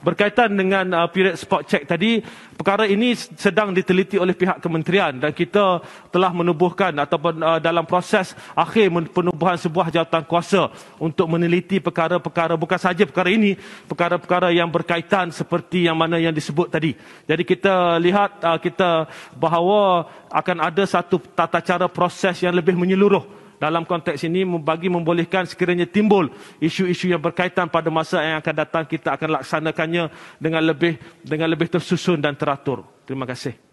Berkaitan dengan uh, period spot check tadi, perkara ini sedang diteliti oleh pihak kementerian dan kita telah menubuhkan ataupun uh, dalam proses akhir penubuhan sebuah jawatan kuasa untuk meneliti perkara-perkara bukan saja perkara ini, perkara-perkara yang berkaitan seperti yang mana yang disebut tadi. Jadi kita lihat uh, kita bahawa akan ada satu tata cara proses yang lebih menyeluruh dalam konteks ini bagi membolehkan sekiranya timbul isu-isu yang berkaitan pada masa yang akan datang kita akan laksanakannya dengan lebih dengan lebih tersusun dan teratur. Terima kasih.